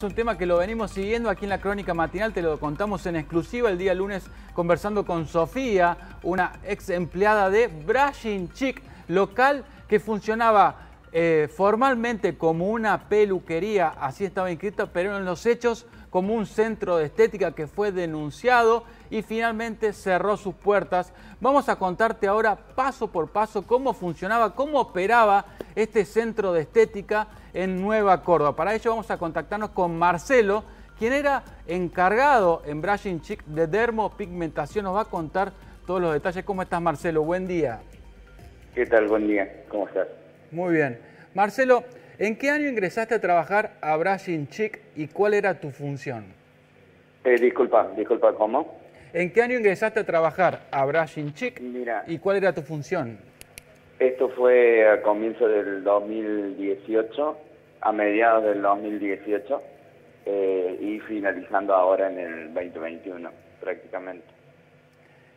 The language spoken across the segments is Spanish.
Es un tema que lo venimos siguiendo aquí en la Crónica Matinal, te lo contamos en exclusiva el día lunes conversando con Sofía, una ex empleada de Brushing Chic, local que funcionaba eh, formalmente como una peluquería, así estaba inscrito, pero en los hechos como un centro de estética que fue denunciado y finalmente cerró sus puertas. Vamos a contarte ahora paso por paso cómo funcionaba, cómo operaba este centro de estética en Nueva Córdoba. Para ello vamos a contactarnos con Marcelo, quien era encargado en Brushing Chic de dermopigmentación. Nos va a contar todos los detalles. ¿Cómo estás, Marcelo? Buen día. ¿Qué tal? Buen día. ¿Cómo estás? Muy bien. Marcelo, ¿en qué año ingresaste a trabajar a Brushing Chic y cuál era tu función? Eh, disculpa, disculpa, ¿cómo? ¿En qué año ingresaste a trabajar a Brushing Chic Mira, y cuál era tu función? Esto fue a comienzo del 2018, a mediados del 2018 eh, y finalizando ahora en el 2021 prácticamente.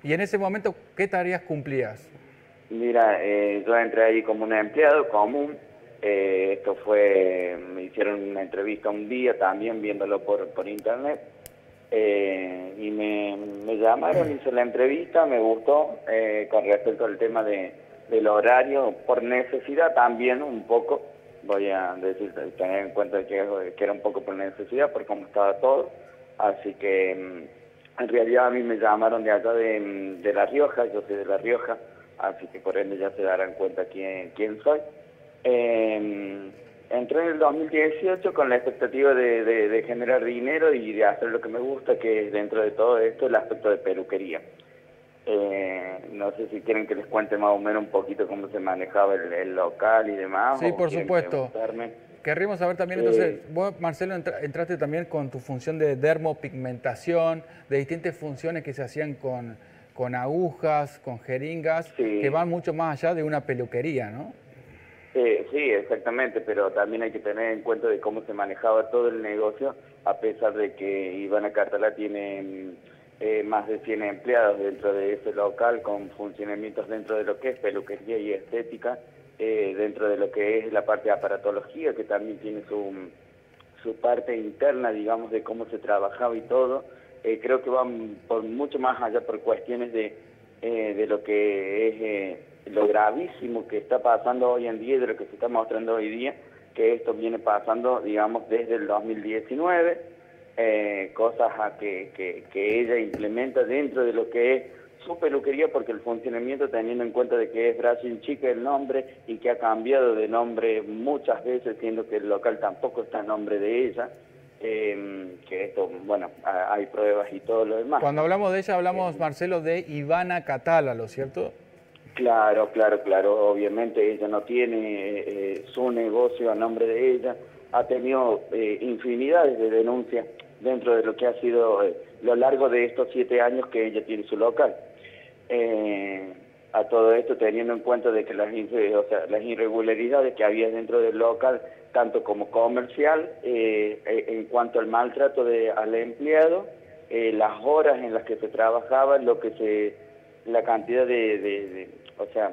¿Y en ese momento qué tareas cumplías? Mira, eh, yo entré ahí como un empleado común. Eh, esto fue, me hicieron una entrevista un día también viéndolo por, por internet. Y me, me, llamaron, hice la entrevista, me gustó con respecto al tema de, del horario por necesidad también un poco, voy a decir, tener en cuenta que, que era un poco por necesidad, por cómo estaba todo, así que mm, en realidad a mí me llamaron de allá de, de La Rioja, yo soy de La Rioja, así que por ende ya se darán cuenta quién, quién soy. Eh, entré en el 2018 con la expectativa de, de, de, generar dinero y de hacer lo que me gusta, que es dentro de todo esto el aspecto de peluquería. Eh, no sé si quieren que les cuente más o menos un poquito cómo se manejaba el, local y demás. Sí, por supuesto. Querríamos saber también, entonces, vos, Marcelo, entraste también con tu función de dermopigmentación, de distintas funciones que se hacían con, con agujas, con jeringas, que van mucho más allá de una peluquería, ¿no? Sí, exactamente, pero también hay que tener en cuenta de cómo se manejaba todo el negocio, a pesar de que Ivana Cartala tiene eh, más de 100 empleados dentro de ese local con funcionamientos dentro de lo que es peluquería y estética, eh, dentro de lo que es la parte de aparatología, que también tiene su, su parte interna, digamos, de cómo se trabajaba y todo. Eh, creo que van por mucho más allá por cuestiones de, de lo que es lo gravísimo que está pasando hoy en día y de lo que se está mostrando hoy día, que esto viene pasando, digamos, desde el 2019 eh, cosas a que, que, ella implementa dentro de lo que es su peluquería, porque el funcionamiento, teniendo en cuenta de que es Brasil Chica el nombre y que ha cambiado de nombre muchas veces, siendo que el local tampoco está en nombre de ella, eh, que esto, bueno, hay pruebas y todo lo demás. Cuando hablamos de ella, hablamos, Marcelo, de Ivana Catala, ¿lo cierto? Claro, claro, claro. Obviamente ella no tiene eh, su negocio a nombre de ella. Ha tenido infinidades de denuncias dentro de lo que ha sido eh, lo largo de estos siete años que ella tiene su local. Eh, a todo esto teniendo en cuenta de que las, o sea, las irregularidades que había dentro del local, tanto como comercial, eh, en cuanto al maltrato de, al empleado, las horas en las que se trabajaba, lo que se, la cantidad de, de o sea,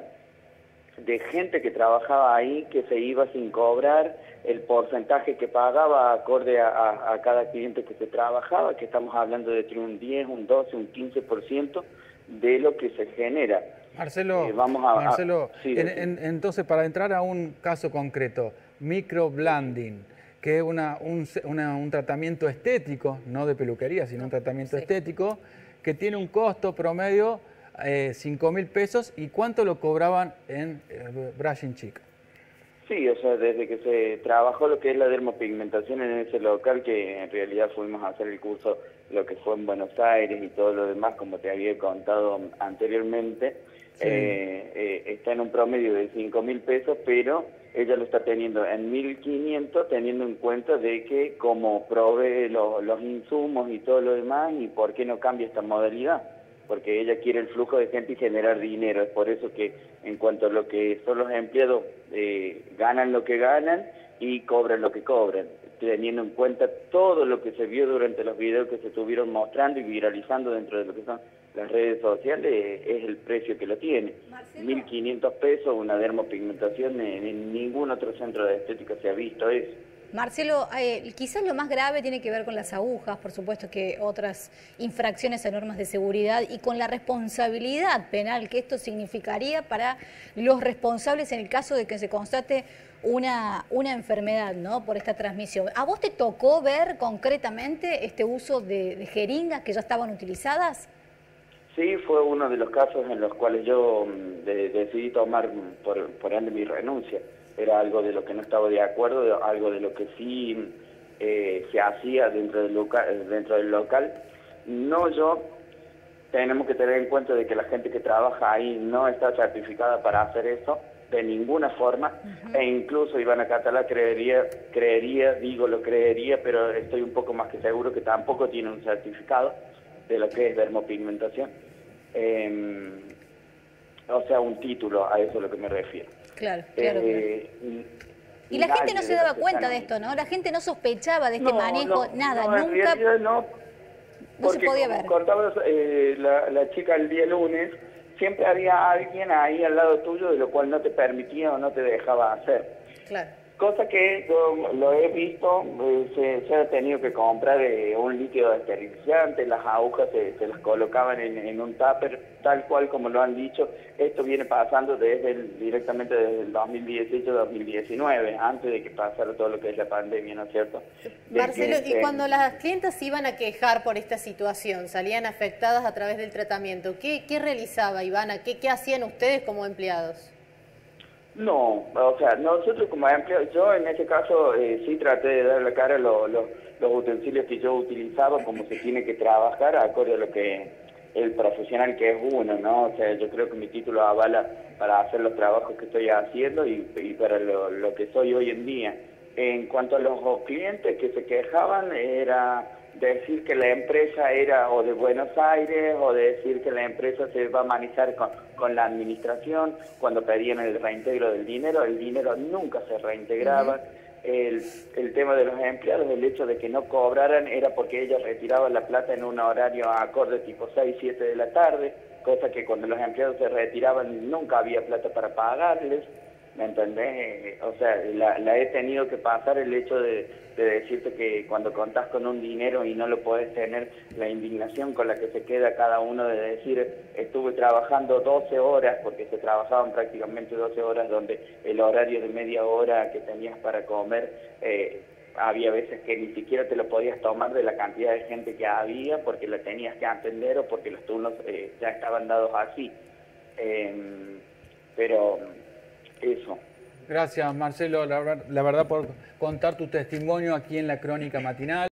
de gente que trabajaba ahí que se iba sin cobrar, el porcentaje que pagaba acorde a, cada cliente que se trabajaba, que estamos hablando de entre un 10, un 12, un 15% de lo que se genera. Marcelo, eh, vamos a, Marcelo entonces para entrar a un caso concreto, microblending, que es una, un, un, tratamiento estético, no de peluquería, sino un tratamiento estético, que tiene un costo promedio eh, 5 mil pesos y cuánto lo cobraban en eh, Brushing Chic. Sí, o sea, desde que se trabajó lo que es la dermopigmentación en ese local, que en realidad fuimos a hacer el curso, lo que fue en Buenos Aires y todo lo demás, como te había contado anteriormente, eh, eh, está en un promedio de 5 mil pesos, pero ella lo está teniendo en 1.500, teniendo en cuenta de que como provee los insumos y todo lo demás, y por qué no cambia esta modalidad porque ella quiere el flujo de gente y generar dinero. Es por eso que en cuanto a lo que son los empleados, eh, ganan lo que ganan y cobran lo que cobran, teniendo en cuenta todo lo que se vio durante los videos que se estuvieron mostrando y viralizando dentro de lo que son las redes sociales, es el precio que lo tiene. 1.500 pesos, una dermopigmentación, en, en ningún otro centro de estética se ha visto eso. Marcelo, eh, quizás lo más grave tiene que ver con las agujas, por supuesto que otras infracciones a normas de seguridad y con la responsabilidad penal que esto significaría para los responsables en el caso de que se constate una, una enfermedad ¿no? por esta transmisión. ¿A vos te tocó ver concretamente este uso de, jeringas que ya estaban utilizadas? Sí, fue uno de los casos en los cuales yo mm, decidí tomar por, por ende mi renuncia era algo de lo que no estaba de acuerdo, algo de lo que sí eh, se hacía dentro del, local, dentro del local. No yo, tenemos que tener en cuenta de que la gente que trabaja ahí no está certificada para hacer eso de ninguna forma e incluso Ivana Catala creería, creería, digo lo creería, pero estoy un poco más que seguro que tampoco tiene un certificado de lo que es dermopigmentación. Em, o sea, un título, a eso es a lo que me refiero. Claro, claro. Eh, y, la gente no se daba cuenta de esto, ¿no? La gente no sospechaba de este manejo, nada, nunca. no, no se podía ver. Contaba eh, la, la chica el día lunes, siempre había alguien ahí al lado tuyo de lo cual no te permitía o no te dejaba hacer. Claro. Cosa que yo lo he visto, eh, se, ha tenido que comprar eh, un líquido esterilizante, las agujas se, las colocaban en, un tupper, tal cual como lo han dicho. Esto viene pasando desde directamente desde el 2018-2019, antes de que pasara todo lo que es la pandemia, ¿no es cierto? Marcelo, y cuando las clientas iban a quejar por esta situación, salían afectadas a través del tratamiento, ¿qué, qué realizaba Ivana? ¿Qué, ¿Qué hacían ustedes como empleados? No, o sea, nosotros como empleados, yo en ese caso eh, sí traté de dar la cara a los utensilios que yo utilizaba, como se tiene que trabajar, acorde a lo que el profesional que es uno, ¿no? O sea, yo creo que mi título avala para hacer los trabajos que estoy haciendo y, para lo, lo que soy hoy en día. En cuanto a los clientes que se quejaban, era decir que la empresa era o de Buenos Aires o de decir que la empresa se va a manejar con, con la administración cuando pedían el reintegro del dinero, el dinero nunca se reintegraba. el, el, tema de los empleados, el hecho de que no cobraran era porque ellos retiraban la plata en un horario acorde tipo 6, 7 de la tarde, cosa que cuando los empleados se retiraban nunca había plata para pagarles. ¿Me entendés? O sea, la, he tenido que pasar el hecho de, decirte que cuando contás con un dinero y no lo podés tener, la indignación con la que se queda cada uno de decir, estuve trabajando 12 horas, porque se trabajaban prácticamente 12 horas, donde el horario de media hora que tenías para comer, eh, había veces que ni siquiera te lo podías tomar de la cantidad de gente que había, porque la tenías que atender o porque los turnos eh, ya estaban dados así. Em, pero eso. Gracias, Marcelo, la, verdad, por contar tu testimonio aquí en la Crónica Matinal.